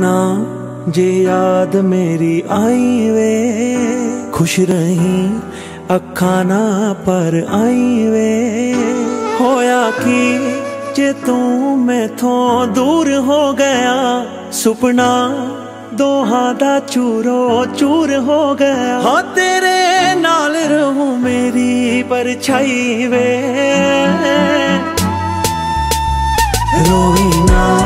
ਨਾ ਜੇ ਯਾਦ ਮੇਰੀ ਆਈ ਵੇ। ਖੁਸ਼ ਰਹੀਂ, ਅੱਖਾਂ ਨਾ ਪਰ ਆਈ ਵੇ। ਹੋਇਆ ਕੀ ਜੇ ਤੂੰ ਮੈਥੋਂ ਦੂਰ ਹੋ ਗਿਆ? ਸੁਪਨਾ ਦੋਹਾਂ ਦਾ ਚੂਰੋ ਚੂਰ ਹੋ ਗਿਆ। ਹਾਂ, ਤੇਰੇ ਨਾਲ ਰਹੂੰ ਮੇਰੀ ਪਰਛਾਈ ਵੇ। ਰੋਈ ਨਾ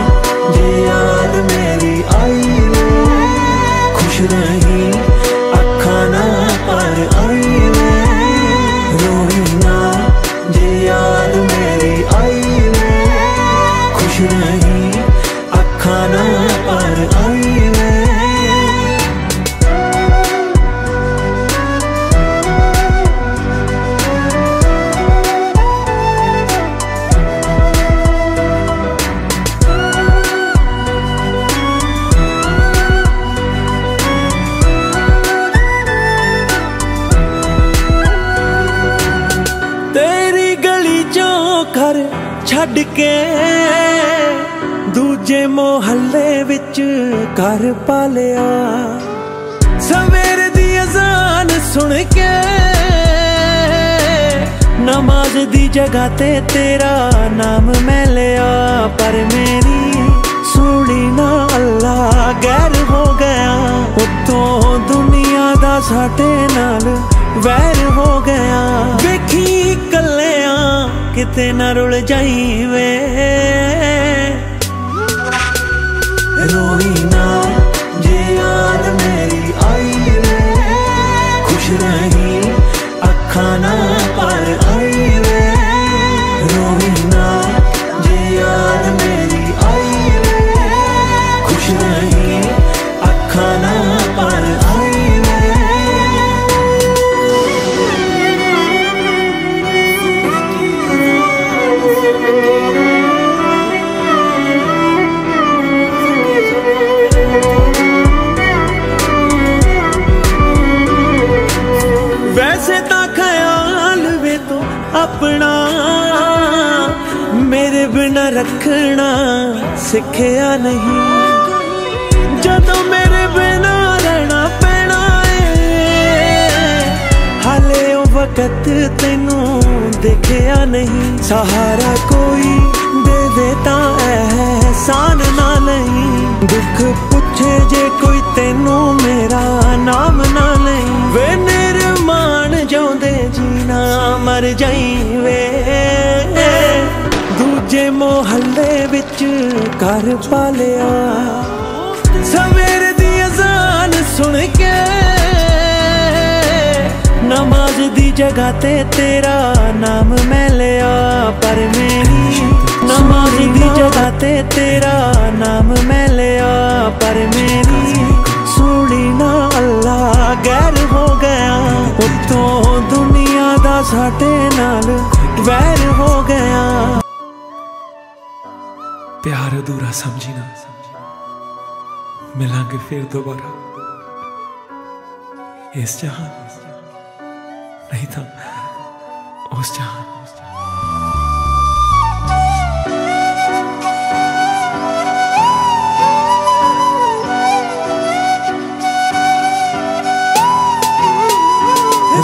ਛੱਡ ਕੇ ਦੂਜੇ ਮੁਹੱਲੇ ਵਿੱਚ ਘਰ ਪਾਲਿਆ। ਸਵੇਰ ਦੀ ਅਜ਼ਾਨ ਸੁਣ ਕੇ ਨਮਾਜ਼ ਦੀ ਜਗ੍ਹਾ ਤੇ ਤੇਰਾ ਨਾਮ ਮੈਂ ਲਿਆ। ਪਰ ਮੇਰੀ ਸੁਣੀ ਨਾ ਅੱਲਾ ਗੈਰ ਹੋ ਗਿਆ। ਉਤੋਂ ਦੁਨੀਆ ਦਾ ਸਾਡੇ ਨਾਲ ਵੈਰ ਹੋ ਗਿਆ। ਵੇਖੀ ਕੱਲਿਆਂ ਕਿਤੇ ਨਾ ਰੁਲ ਜਾਈ ਵੇ ਰੋਈ ਨਾ ਜੇ ਯਾਦ ਮੇਰੀ ਆਈ ਵੇ। ਖੁਸ਼ ਰਹਿ ਬਿਨਾ ਰੱਖਣਾ ਸਿੱਖਿਆ ਨਹੀਂ। ਜਦੋਂ ਮੇਰੇ ਬਿਨਾ ਰਹਿਣਾ ਪੈਣਾ ਏ, ਹਾਲੇ ਉਹ ਵਕਤ ਤੈਨੂੰ ਦੇਖਿਆ ਨਹੀਂ। ਸਹਾਰਾ ਕੋਈ ਦੇ ਦੇ ਤਾਂ ਅਹਿਸਾਨ ਨਾ ਨਹੀਂ। ਦੁੱਖ ਪੁੱਛੇ ਜੇ ਕੋਈ ਤੈਨੂੰ ਮੇਰਾ ਨਾਮ ਨਾ ਲਈ ਵੇ ਨਿਰਮਾਨ ਜਾਉਂਦੇ ਜੀਣਾ, ਮਰ ਜਾਈ ਵੇ। ਦੂਜੇ ਮੁਹੱਲੇ ਵਿੱਚ ਘਰ ਪਾਲਿਆ। ਸਵੇਰ ਦੀ ਅਜ਼ਾਨ ਸੁਣ ਕੇ ਨਮਾਜ਼ ਦੀ ਜਗ੍ਹਾ ਤੇ ਤੇਰਾ ਨਾਮ ਮੈਂ ਲਿਆ। ਪਰ ਮੇਰੀ ਨਮਾਜ਼ ਦੀ ਜਗ੍ਹਾ ਤੇ ਤੇਰਾ ਨਾਮ ਮੈਂ ਲਿਆ। ਪਰ ਮੇਰੀ ਸੁਣੀ ਨਾ ਅੱਲਾ ਗੈਰ ਹੋ ਗਿਆ। ਉਤੋਂ ਦੁਨੀਆ ਦਾ ਸਾਡੇ ਨਾਲ ਵੈਰ ਹੋ ਗਿਆ। प्यार अधूरा समझी ना मिलांगे फिर दोबारा। इस जहाँ नहीं था उस जहाँ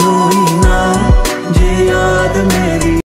रोई ना जे याद में